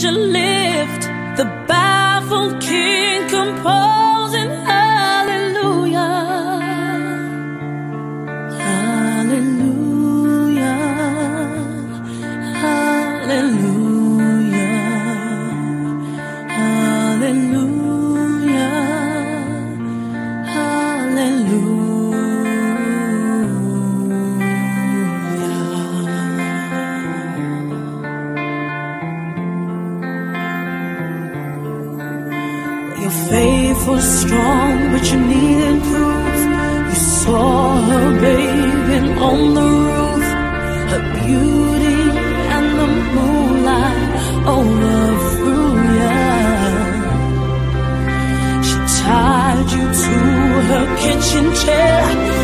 to lift the baffled king composing hallelujah. Hallelujah. Hallelujah Your faith was strong, but you needed proof. You saw her bathing on the roof, her beauty and the moonlight overthrew you. She tied you to her kitchen chair.